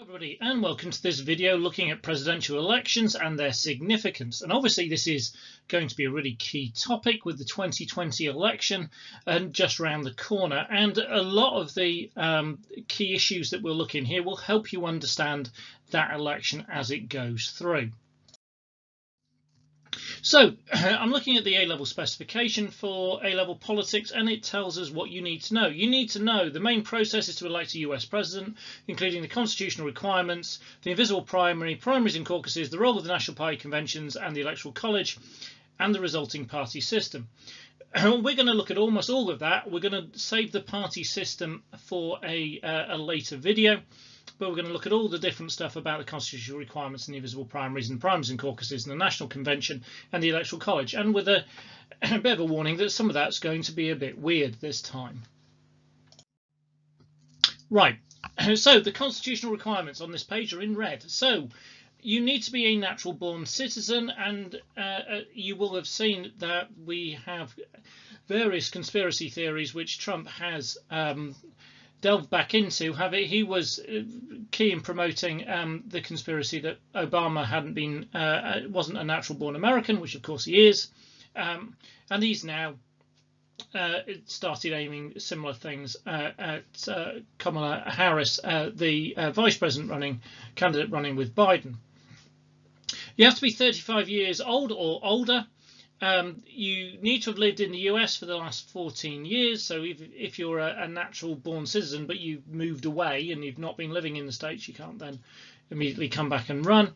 everybody and welcome to this video looking at presidential elections and their significance and obviously this is going to be a really key topic with the 2020 election and just around the corner and a lot of the um, key issues that we'll look in here will help you understand that election as it goes through. So I'm looking at the A-level specification for A-level politics and it tells us what you need to know. You need to know the main process is to elect a US president, including the constitutional requirements, the invisible primary, primaries and caucuses, the role of the National Party conventions and the Electoral College, and the resulting party system. We're going to look at almost all of that. We're going to save the party system for a, uh, a later video but we're going to look at all the different stuff about the constitutional requirements and the invisible primaries and primaries and caucuses and the National Convention and the Electoral College, and with a, a bit of a warning that some of that's going to be a bit weird this time. Right, so the constitutional requirements on this page are in red. So you need to be a natural born citizen, and uh, uh you will have seen that we have various conspiracy theories which Trump has um, delved back into. Have it, he was uh, key in promoting um, the conspiracy that Obama hadn't been uh, uh, wasn't a natural born American, which of course he is, um, and he's now uh, started aiming similar things uh, at uh, Kamala Harris, the vice president running candidate running with Biden. You have to be 35 years old or older. Um, you need to have lived in the US for the last 14 years. So if, if you're a, a, natural born citizen, but you've moved away and you've not been living in the States, you can't then immediately come back and run.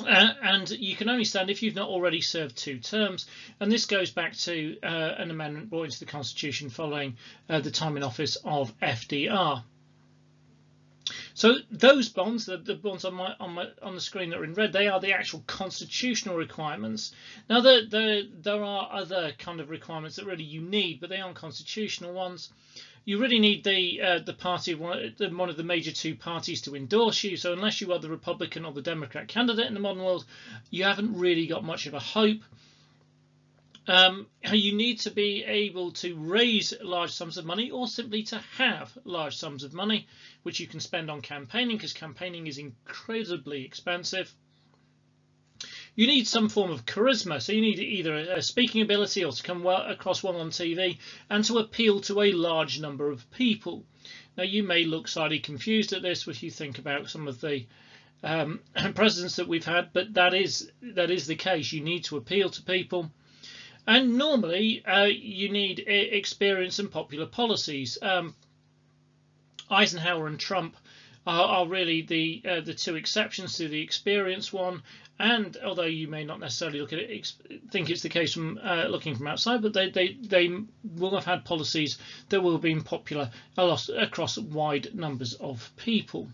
Uh, and you can only stand if you've not already served two terms. And this goes back to uh, an amendment brought into the Constitution following uh, the time in office of FDR. So those bonds, the, the bonds on my on my on the screen that are in red, they are the actual constitutional requirements. Now there there there are other kind of requirements that really you need, but they aren't constitutional ones. You really need the uh, the party one, one of the major two parties to endorse you. So unless you are the Republican or the Democrat candidate in the modern world, you haven't really got much of a hope. Um, you need to be able to raise large sums of money or simply to have large sums of money, which you can spend on campaigning because campaigning is incredibly expensive. You need some form of charisma, so you need either a speaking ability or to come well across well on TV and to appeal to a large number of people. Now you may look slightly confused at this if you think about some of the um, presidents that we've had, but that is that is the case. You need to appeal to people and normally uh, you need experience and popular policies. Um, Eisenhower and Trump are, are really the uh, the two exceptions to the experience one. And although you may not necessarily look at it, think it's the case from uh, looking from outside, but they, they, they will have had policies that will have been popular across wide numbers of people.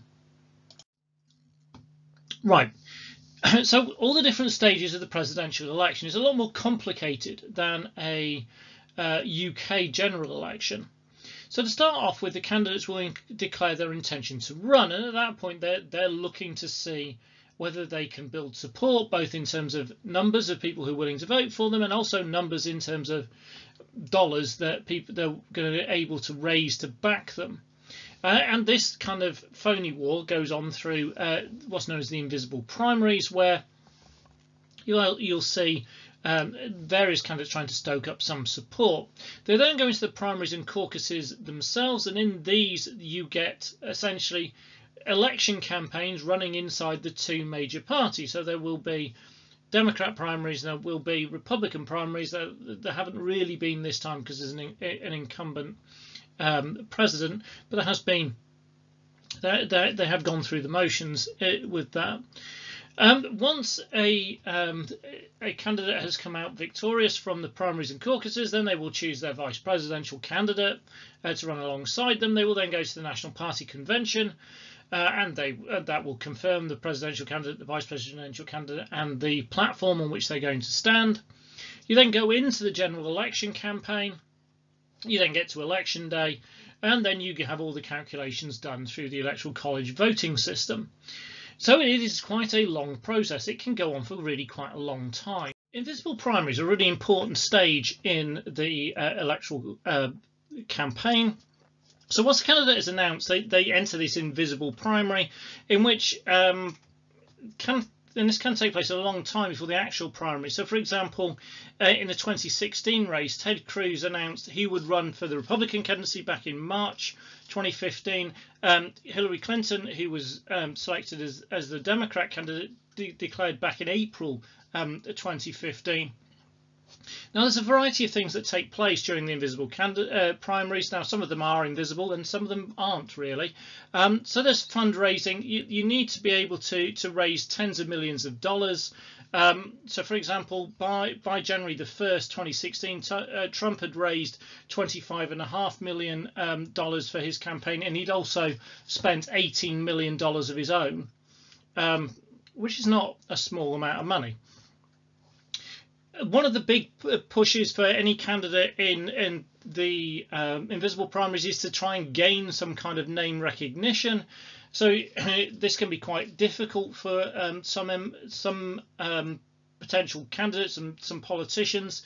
Right. so all the different stages of the presidential election is a lot more complicated than a uh, UK general election. So to start off with, the candidates will declare their intention to run, and at that point, they're they're looking to see whether they can build support, both in terms of numbers of people who are willing to vote for them, and also numbers in terms of dollars that people they're going to be able to raise to back them. Uh, and this kind of phony war goes on through uh, what's known as the invisible primaries, where you'll, you'll see um, various candidates trying to stoke up some support. They then go into the primaries and caucuses themselves, and in these you get essentially election campaigns running inside the two major parties. So there will be Democrat primaries, there will be Republican primaries. There, there haven't really been this time because there's an, an incumbent um, president, but there has been they, they, they, have gone through the motions uh, with that. Um, once a um, a candidate has come out victorious from the primaries and caucuses, then they will choose their vice presidential candidate uh, to run alongside them. They will then go to the National Party Convention, uh, and they uh, that will confirm the presidential candidate, the vice presidential candidate, and the platform on which they're going to stand. You then go into the general election campaign. You then get to election day, and then you have all the calculations done through the Electoral College voting system. So it is quite a long process. It can go on for really quite a long time. Invisible primaries are a really important stage in the uh, electoral uh, campaign. So once the candidate is announced, they, they enter this invisible primary in which um, can and this can take place a long time before the actual primary. So, for example, uh, in the 2016 race, Ted Cruz announced he would run for the Republican candidacy back in March 2015. Um, Hillary Clinton, who was um, selected as, as the Democrat candidate, de declared back in April um, 2015. Now, there's a variety of things that take place during the invisible uh, primaries. Now, some of them are invisible and some of them aren't really. Um, so there's fundraising. You, you, need to be able to, to raise tens of millions of dollars. Um, so, for example, by, by January the 1st, 2016, uh, Trump had raised 25.5 million um, dollars for his campaign, and he'd also spent $18 million of his own, um, which is not a small amount of money one of the big pushes for any candidate in in the um, invisible primaries is to try and gain some kind of name recognition. So this can be quite difficult for um, some some um, potential candidates and some politicians.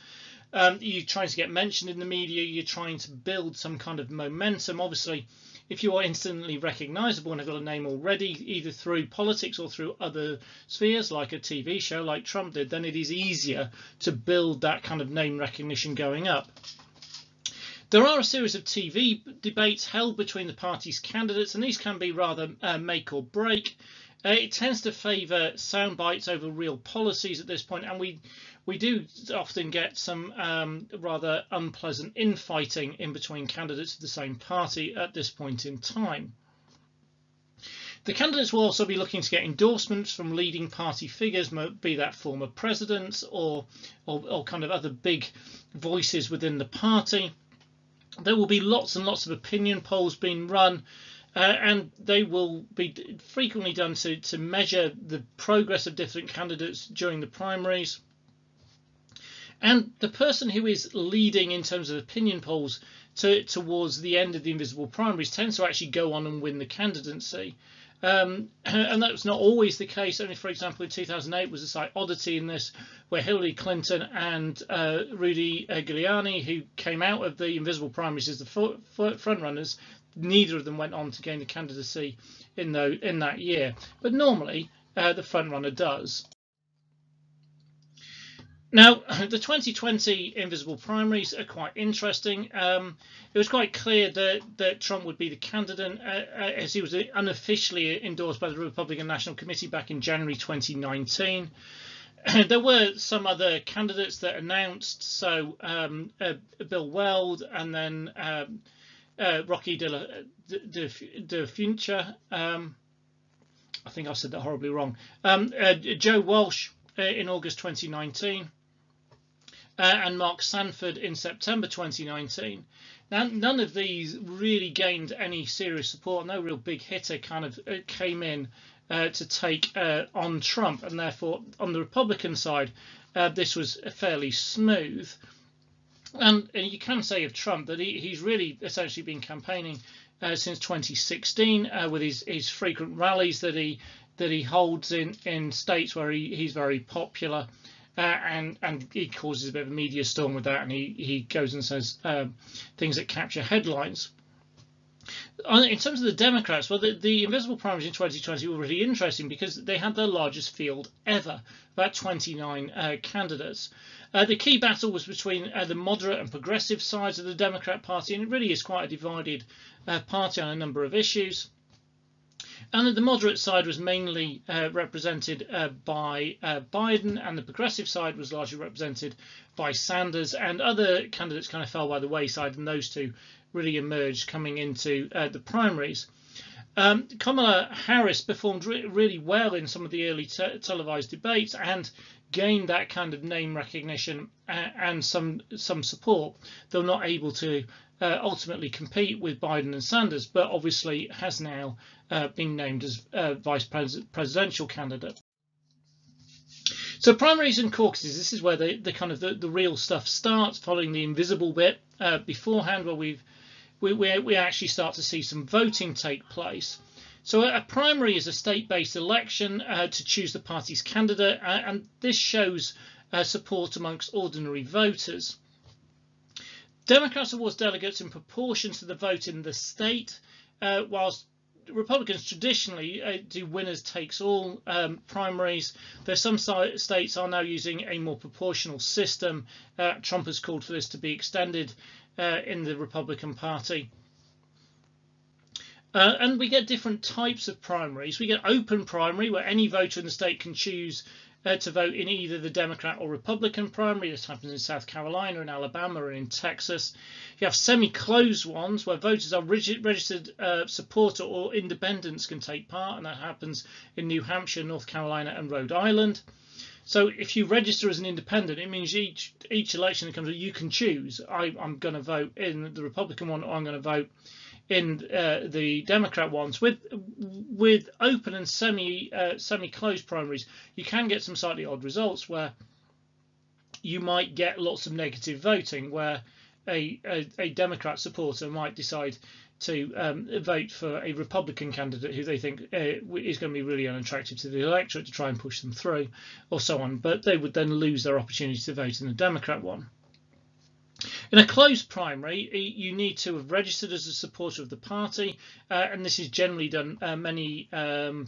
Um, you're trying to get mentioned in the media. You're trying to build some kind of momentum. Obviously, if you are instantly recognizable and have got a name already, either through politics or through other spheres, like a TV show like Trump did, then it is easier to build that kind of name recognition going up. There are a series of TV debates held between the party's candidates, and these can be rather uh, make or break. Uh, it tends to favour sound bites over real policies at this point, and we we do often get some um, rather unpleasant infighting in between candidates of the same party at this point in time. The candidates will also be looking to get endorsements from leading party figures, be that former presidents or, or, or kind of other big voices within the party. There will be lots and lots of opinion polls being run uh, and they will be frequently done to, to measure the progress of different candidates during the primaries. And the person who is leading in terms of opinion polls to, towards the end of the invisible primaries tends to actually go on and win the candidacy. Um, and that was not always the case. Only, for example, in 2008 was a slight oddity in this, where Hillary Clinton and uh, Rudy uh, Giuliani, who came out of the invisible primaries as the front runners, neither of them went on to gain the candidacy in, the, in that year. But normally, uh, the front runner does. Now, the 2020 invisible primaries are quite interesting. Um, it was quite clear that, that Trump would be the candidate uh, uh as he was unofficially endorsed by the Republican National Committee back in January 2019. there were some other candidates that announced, so um, uh, Bill Weld and then um, uh, Rocky De, La, De, De, Funcia. Um, I think I said that horribly wrong. Um, uh, Joe Walsh uh, in August 2019 uh, and Mark Sanford in September 2019. Now, none of these really gained any serious support. No real big hitter kind of uh, came in uh, to take on Trump, and therefore on the Republican side, this was fairly smooth. And, and, you can say of Trump that he, he's really essentially been campaigning uh, since 2016 with his, his frequent rallies that he that he holds in, in states where he, he's very popular uh, and and he causes a bit of a media storm with that, and he he goes and says um, things that capture headlines. In terms of the Democrats, well, the, the invisible primaries in 2020 were really interesting because they had their largest field ever, about 29 uh, candidates. Uh, the key battle was between uh, the moderate and progressive sides of the Democrat Party, and it really is quite a divided uh, party on a number of issues. And the moderate side was mainly uh, represented uh, by uh, Biden, and the progressive side was largely represented by Sanders, and other candidates kind of fell by the wayside, and those two really emerged coming into uh, the primaries. Um, Kamala Harris performed re really well in some of the early te televised debates and gained that kind of name recognition and some some support, though not able to uh, ultimately compete with Biden and Sanders, but obviously has now uh, been named as uh, vice pres presidential candidate. So primaries and caucuses, this is where the, the kind of the, the real stuff starts, following the invisible bit uh, beforehand, where we've we, we, we actually start to see some voting take place. So a primary is a state-based election uh, to choose the party's candidate, uh, and this shows uh, support amongst ordinary voters. Democrats award delegates in proportion to the vote in the state, uh, whilst Republicans traditionally uh, do winners takes all um, primaries. There's some states are now using a more proportional system. Uh, Trump has called for this to be extended uh, in the Republican Party. Uh, and we get different types of primaries. We get open primary, where any voter in the state can choose uh, to vote in either the Democrat or Republican primary. This happens in South Carolina, in Alabama, and in Texas. You have semi-closed ones where voters are registered uh, supporter or independents can take part, and that happens in New Hampshire, North Carolina, and Rhode Island. So if you register as an independent, it means each each election that comes, you can choose. I, I'm going to vote in the Republican one, or I'm going to vote in uh, the Democrat ones with with open and semi uh, semi closed primaries, you can get some slightly odd results where you might get lots of negative voting, where a a, a Democrat supporter might decide to um, vote for a Republican candidate who they think uh, is going to be really unattractive to the electorate to try and push them through, or so on. But they would then lose their opportunity to vote in the Democrat one. In a closed primary, you need to have registered as a supporter of the party, uh, and this is generally done uh, many um,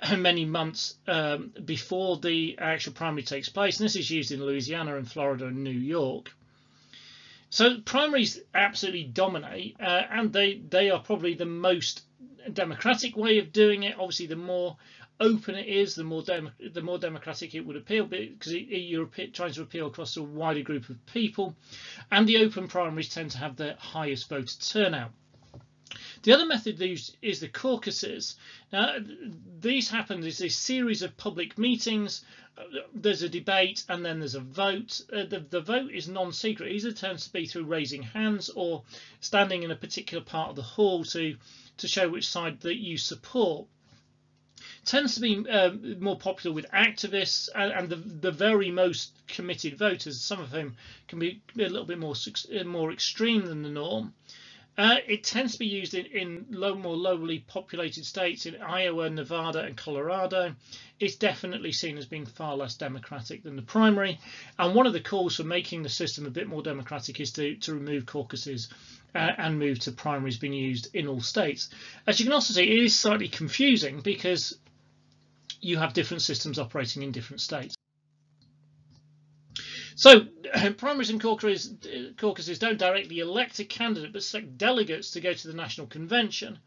many months um, before the actual primary takes place. And this is used in Louisiana and Florida and New York. So primaries absolutely dominate, uh, and they they are probably the most democratic way of doing it. Obviously, the more open it is, the more dem- the more democratic it would appeal because it, it, you're trying to appeal across a wider group of people, and the open primaries tend to have the highest voter turnout. The other method used is the caucuses. Now, these happen as a series of public meetings. There's a debate and then there's a vote. Uh, the, the vote is non-secret. It Either tends to be through raising hands or standing in a particular part of the hall to to show which side that you support tends to be um, more popular with activists and, and, the, the very most committed voters, some of whom can be a little bit more more extreme than the norm. Uh, it tends to be used in, in low, more lowly populated states in Iowa, Nevada, and Colorado. It's definitely seen as being far less democratic than the primary. And one of the calls for making the system a bit more democratic is to, to remove caucuses uh, and move to primaries being used in all states. As you can also see, it is slightly confusing because you have different systems operating in different states. So primaries and caucuses, caucuses don't directly elect a candidate, but select delegates to go to the national convention.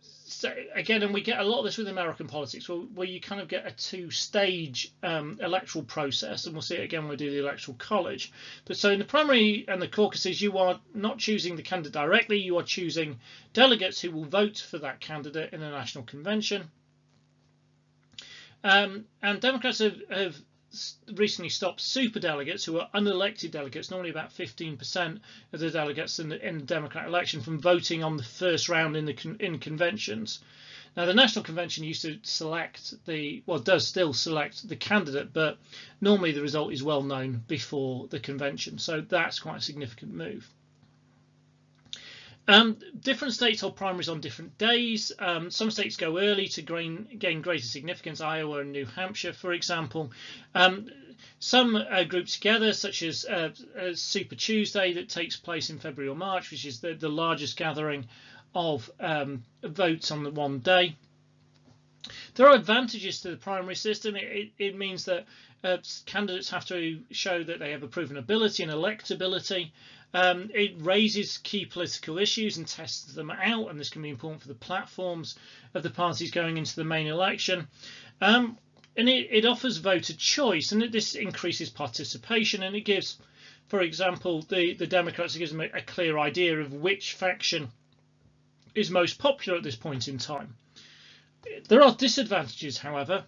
So again, and we get a lot of this with American politics, where, where you kind of get a two-stage um, electoral process, and we'll see it again when we do the electoral college. But so in the primary and the caucuses, you are not choosing the candidate directly; you are choosing delegates who will vote for that candidate in the national convention. Um, and Democrats have, have recently stopped super delegates who are unelected delegates, normally about 15% of the delegates in the, in the Democrat election, from voting on the first round in the in conventions. Now, the National Convention used to select the, well, does still select the candidate, but normally the result is well known before the convention. So that's quite a significant move. Um, different states hold primaries on different days. Um, some states go early to gain, gain, greater significance, Iowa and New Hampshire, for example. Um, some uh, group together, such as uh, uh, Super Tuesday, that takes place in February or March, which is the, the largest gathering of um, votes on the one day. There are advantages to the primary system. It, it, it means that uh, candidates have to show that they have a proven ability and electability. Um, it raises key political issues and tests them out, and this can be important for the platforms of the parties going into the main election. Um, and it, it, offers voter choice, and it, this increases participation, and it gives, for example, the, the Democrats, it gives them a, a clear idea of which faction is most popular at this point in time. There are disadvantages, however,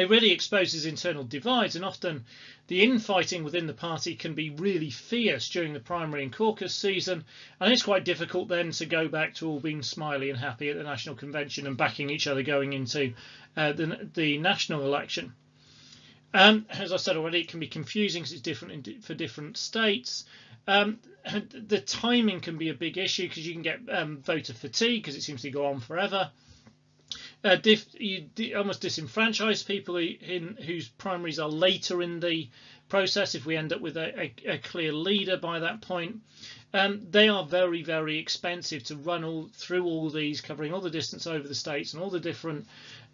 it really exposes internal divides and often the infighting within the party can be really fierce during the primary and caucus season and it's quite difficult then to go back to all being smiley and happy at the national convention and backing each other going into uh, the, the national election. Um, as I said already, it can be confusing because it's different in, for different states. Um, the timing can be a big issue because you can get um, voter fatigue because it seems to go on forever. Uh, diff, you almost disenfranchise people in whose primaries are later in the process if we end up with a, a, a clear leader by that point. Um, they are very, very expensive to run all through all these, covering all the distance over the states and all the different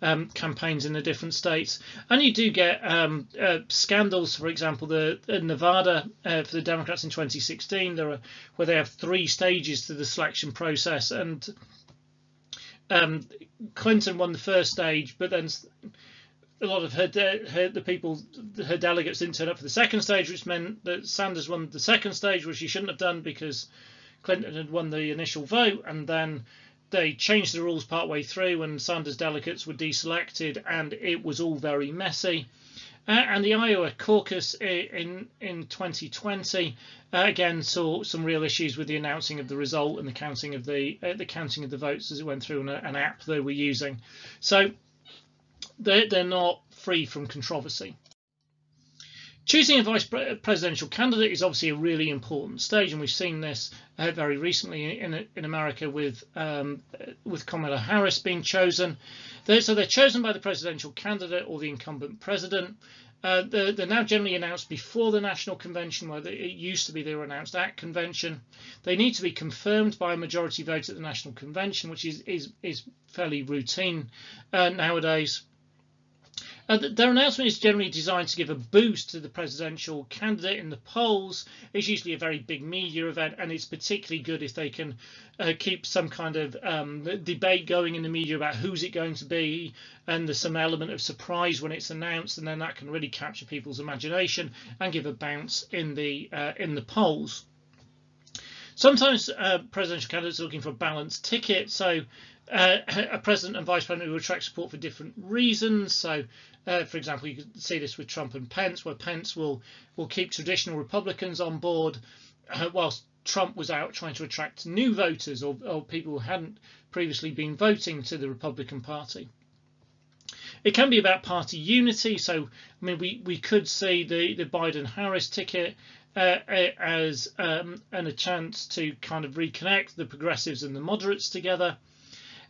um, campaigns in the different states. And you do get um, uh, scandals, for example, the uh, Nevada uh, for the Democrats in 2016, there are where they have three stages to the selection process, and um, Clinton won the first stage, but then a lot of her, her, the people her delegates didn't turn up for the second stage, which meant that Sanders won the second stage, which he shouldn't have done because Clinton had won the initial vote, and then they changed the rules partway through, and Sanders delegates were deselected, and it was all very messy. Uh, and the Iowa caucus in in 2020 uh, again saw some real issues with the announcing of the result and the counting of the uh, the counting of the votes as it went through an, an app they were using. So they're, they're not free from controversy. Choosing a vice presidential candidate is obviously a really important stage, and we've seen this uh, very recently in in America with um, with Kamala Harris being chosen. They're, so they're chosen by the presidential candidate or the incumbent president. Uh, they're, they're, now generally announced before the national convention, where they, it used to be they were announced at convention. They need to be confirmed by a majority vote at the national convention, which is is is fairly routine uh, nowadays. Uh, their announcement is generally designed to give a boost to the presidential candidate in the polls. It's usually a very big media event, and it's particularly good if they can uh, keep some kind of um, debate going in the media about who's it going to be, and there's some element of surprise when it's announced, and then that can really capture people's imagination and give a bounce in the uh, in the polls. Sometimes uh, presidential candidates are looking for a balanced ticket, so uh, a president and vice president who attract support for different reasons. So uh, for example, you can see this with Trump and Pence, where Pence will will keep traditional Republicans on board, uh, whilst Trump was out trying to attract new voters or, or people who hadn't previously been voting to the Republican Party. It can be about party unity. So, I mean, we, we could see the, the Biden Harris ticket uh, as um, and a chance to kind of reconnect the progressives and the moderates together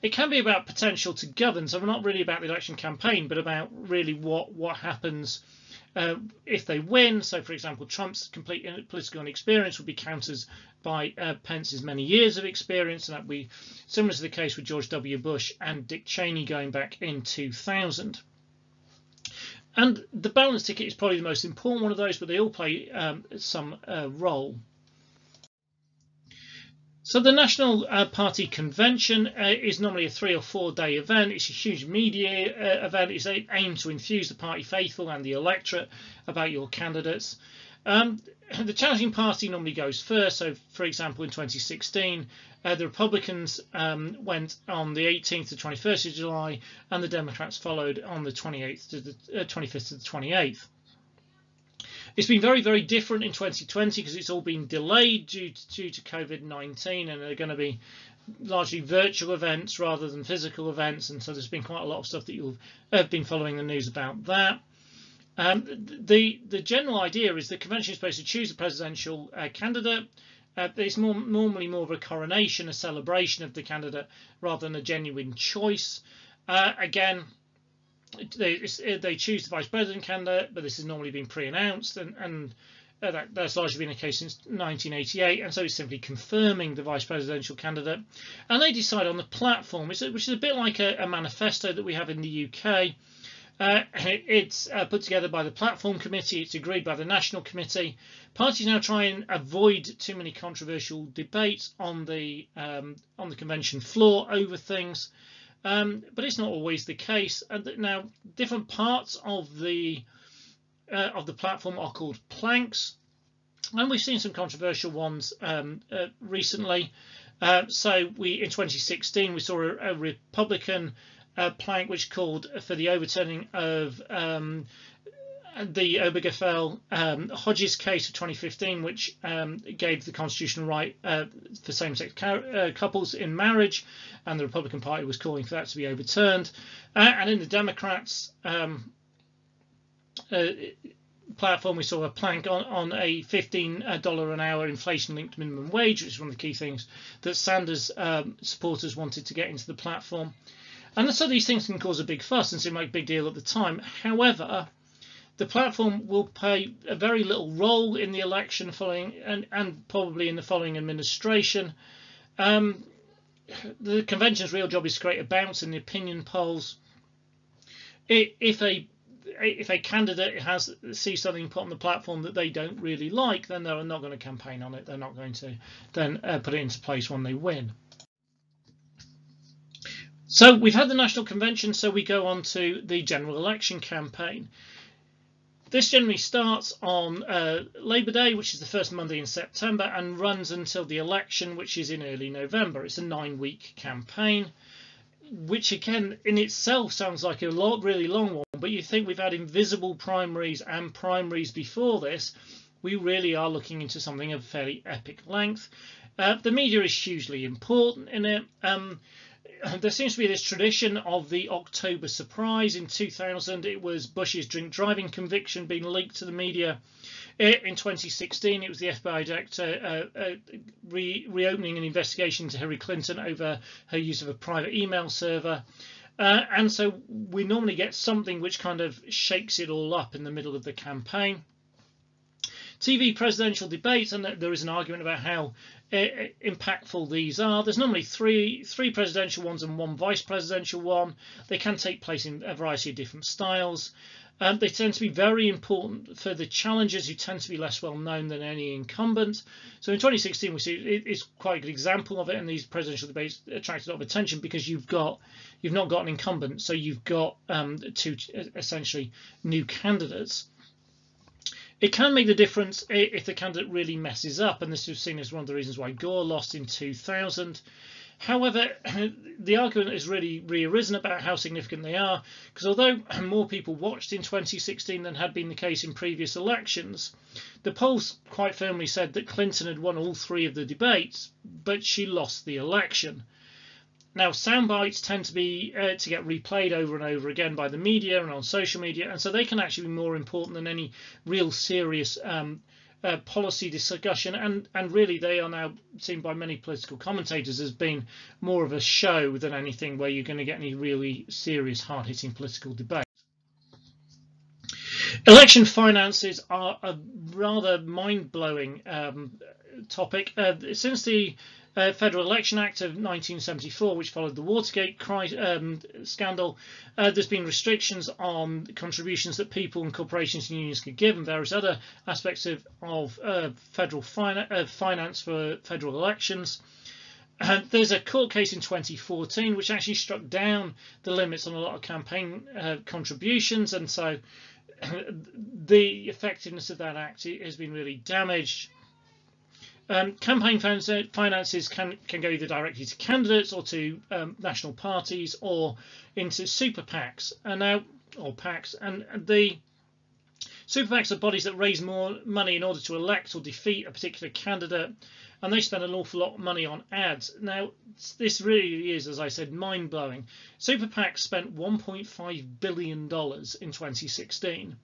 it can be about potential to govern. So not really about the election campaign, but about really what what happens uh, if they win. So, for example, Trump's complete political inexperience would be countered by uh, Pence's many years of experience, and that would be similar to the case with George W. Bush and Dick Cheney going back in 2000. And the balance ticket is probably the most important one of those, but they all play um, some uh, role. So the National uh, Party Convention uh, is normally a three or four day event. It's a huge media uh, event. It's aimed to infuse the party faithful and the electorate about your candidates. Um, the challenging party normally goes first. So, for example, in 2016, uh, the Republicans um, went on the 18th to 21st of July, and the Democrats followed on the 28th to the 25th uh, to the 28th. It's been very, very different in 2020 because it's all been delayed due to, due to COVID-19 and they're going to be largely virtual events rather than physical events. And so there's been quite a lot of stuff that you've been following the news about that. Um, the the general idea is the convention is supposed to choose a presidential uh, candidate. Uh, it's more normally more of a coronation, a celebration of the candidate, rather than a genuine choice. Uh, again, they they choose the vice president candidate, but this has normally been pre-announced, and and uh, that, that's largely been the case since 1988, and so it's simply confirming the vice presidential candidate, and they decide on the platform, which is a bit like a, a manifesto that we have in the UK. Uh, it's uh, put together by the platform committee. It's agreed by the national committee. Parties now try and avoid too many controversial debates on the um, on the convention floor over things. Um, but it's not always the case. Now, different parts of the uh, of the platform are called planks, and we've seen some controversial ones um, uh, recently. Uh, so we in 2016 we saw a, a Republican uh, plank which called for the overturning of um, the Obergefell um, Hodges case of 2015, which um, gave the constitutional right uh, for same-sex uh, couples in marriage, and the Republican Party was calling for that to be overturned. Uh, and in the Democrats' um, uh, platform, we saw a plank on, on a $15 an hour inflation-linked minimum wage, which is one of the key things that Sanders um, supporters wanted to get into the platform. And so these things can cause a big fuss and seem like a big deal at the time. However, the platform will play a very little role in the election following and, and probably in the following administration. Um, the convention's real job is to create a bounce in the opinion polls. If a if a candidate has sees something put on the platform that they don't really like, then they're not going to campaign on it. They're not going to then uh, put it into place when they win. So we've had the national convention, so we go on to the general election campaign. This generally starts on uh, Labour Day, which is the first Monday in September, and runs until the election, which is in early November. It's a nine-week campaign, which again in itself sounds like a lot, really long one. But you think we've had invisible primaries and primaries before this, we really are looking into something of fairly epic length. Uh, the media is hugely important in it. Um, there seems to be this tradition of the October surprise. In 2000, it was Bush's drink driving conviction being leaked to the media. In 2016, it was the FBI director uh, uh, re reopening an investigation to Hillary Clinton over her use of a private email server. Uh, and so we normally get something which kind of shakes it all up in the middle of the campaign. TV presidential debates, and there is an argument about how uh, impactful these are. There's normally three three presidential ones and one vice presidential one. They can take place in a variety of different styles. Um, they tend to be very important for the challengers who tend to be less well known than any incumbent. So in 2016, we see it, it's quite a good example of it, and these presidential debates attract a lot of attention because you've got you've not got an incumbent, so you've got um, two essentially new candidates. It can make the difference if the candidate really messes up, and this was seen as one of the reasons why Gore lost in 2000. However, the argument has really re-arisen about how significant they are, because although more people watched in 2016 than had been the case in previous elections, the polls quite firmly said that Clinton had won all three of the debates, but she lost the election. Now, sound bites tend to be uh, to get replayed over and over again by the media and on social media, and so they can actually be more important than any real serious um, uh, policy discussion. And and really, they are now seen by many political commentators as being more of a show than anything where you're going to get any really serious, hard-hitting political debate. Election finances are a rather mind-blowing um, topic. Uh, since the uh, Federal Election Act of 1974, which followed the Watergate um, scandal, uh, there's been restrictions on contributions that people and corporations and unions could give and various other aspects of, of uh, federal uh, finance for federal elections. And there's a court case in 2014 which actually struck down the limits on a lot of campaign uh, contributions, and so the effectiveness of that act has been really damaged. Um, campaign finances can, can go either directly to candidates or to um, national parties or into super PACs and now or PACs and the super PACs are bodies that raise more money in order to elect or defeat a particular candidate and they spend an awful lot of money on ads. Now this really is, as I said, mind-blowing. Super PACs spent 1.5 billion dollars in 2016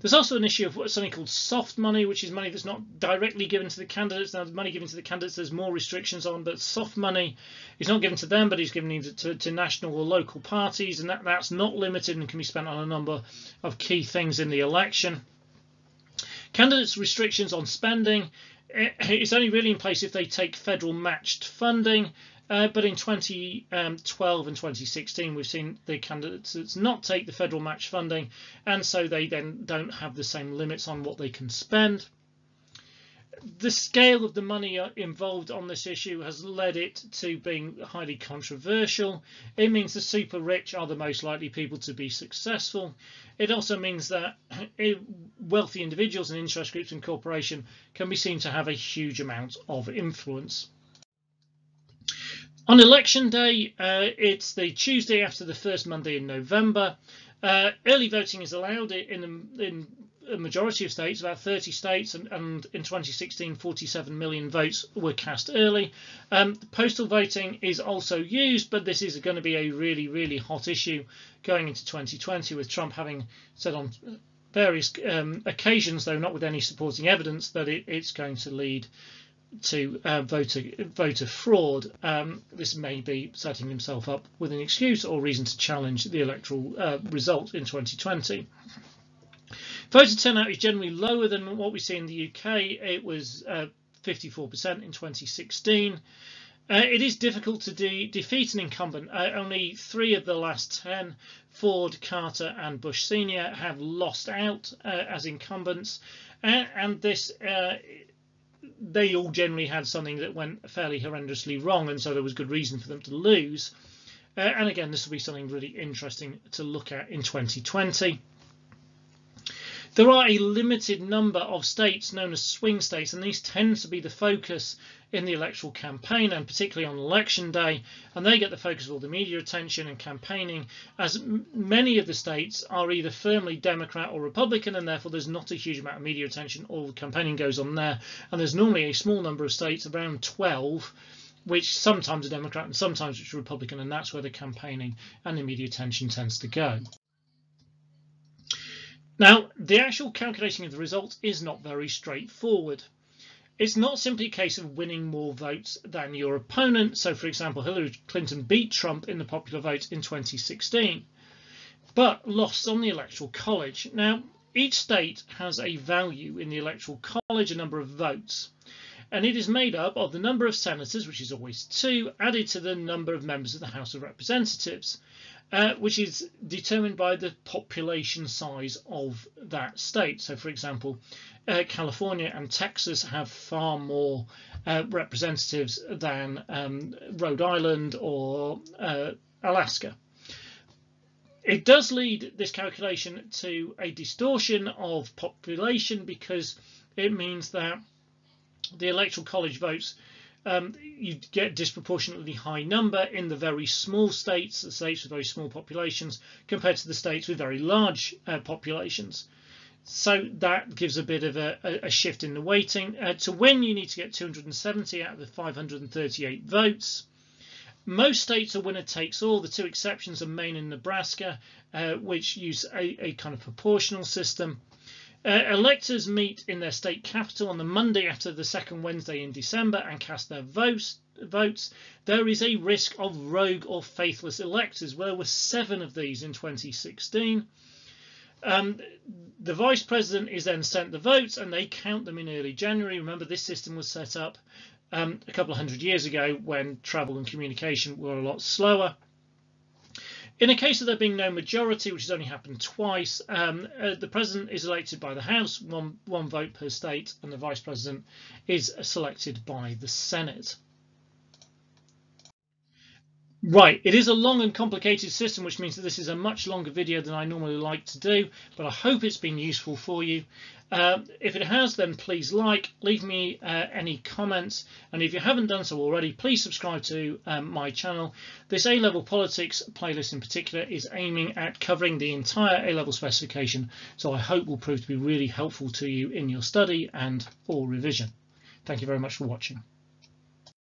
there's also an issue of something called soft money, which is money that's not directly given to the candidates. Now, the money given to the candidates, there's more restrictions on, but soft money is not given to them, but is given to, to national or local parties, and that, that's not limited and can be spent on a number of key things in the election. Candidates' restrictions on spending eh, it's only really in place if they take federal matched funding uh, but in 2012 um, and 2016, we've seen the candidates not take the federal match funding, and so they then don't have the same limits on what they can spend. The scale of the money uh, involved on this issue has led it to being highly controversial. It means the super rich are the most likely people to be successful. It also means that wealthy individuals and interest groups and corporations can be seen to have a huge amount of influence. On election day, uh, it's the Tuesday after the first Monday in November. Uh, early voting is allowed in, in a majority of states, about 30 states, and, and, in 2016, 47 million votes were cast early. Um, postal voting is also used, but this is going to be a really, really hot issue going into 2020, with Trump having said on various um, occasions, though not with any supporting evidence, that it, it's going to lead to uh, voter voter fraud, um, this may be setting himself up with an excuse or reason to challenge the electoral uh, result in 2020. Voter turnout is generally lower than what we see in the UK. It was 54% uh, in 2016. Uh, it is difficult to de defeat an incumbent. Uh, only three of the last 10, Ford, Carter and Bush Sr. have lost out uh, as incumbents. and this they all generally had something that went fairly horrendously wrong, and so there was good reason for them to lose. Uh, and again, this will be something really interesting to look at in 2020. There are a limited number of states known as swing states, and these tend to be the focus in the electoral campaign and particularly on election day. And they get the focus of all the media attention and campaigning, as many of the states are either firmly Democrat or Republican, and therefore there's not a huge amount of media attention. All the campaigning goes on there. And there's normally a small number of states, around 12, which sometimes are Democrat and sometimes which are Republican, and that's where the campaigning and the media attention tends to go. Now, the actual calculation of the results is not very straightforward. It's not simply a case of winning more votes than your opponent. So, for example, Hillary Clinton beat Trump in the popular vote in 2016, but lost on the Electoral College. Now, each state has a value in the Electoral College, a number of votes, and it is made up of the number of senators, which is always two, added to the number of members of the House of Representatives uh, which is determined by the population size of that state. So, for example, uh, California and Texas have far more uh, representatives than um, Rhode Island or uh, Alaska. It does lead this calculation to a distortion of population because it means that the electoral college votes um, you get disproportionately high number in the very small states, the states with very small populations, compared to the states with very large uh, populations. So that gives a bit of a, a shift in the weighting. Uh, to win, you need to get 270 out of the 538 votes. Most states are winner takes all. The two exceptions are Maine and Nebraska, uh, which use a, a kind of proportional system. Uh, electors meet in their state capital on the Monday after the second Wednesday in December and cast their votes. Votes. There is a risk of rogue or faithless electors. Well, there were seven of these in 2016. Um, the vice president is then sent the votes and they count them in early January. Remember, this system was set up um, a couple of hundred years ago when travel and communication were a lot slower. In a case of there being no majority, which has only happened twice, um, uh, the president is elected by the House, one, one vote per state, and the vice president is selected by the Senate. Right, it is a long and complicated system, which means that this is a much longer video than I normally like to do, but I hope it's been useful for you. Uh, if it has, then please like, leave me uh, any comments, and if you haven't done so already, please subscribe to um, my channel. This A-Level Politics playlist in particular is aiming at covering the entire A-Level specification, so I hope will prove to be really helpful to you in your study and or revision. Thank you very much for watching.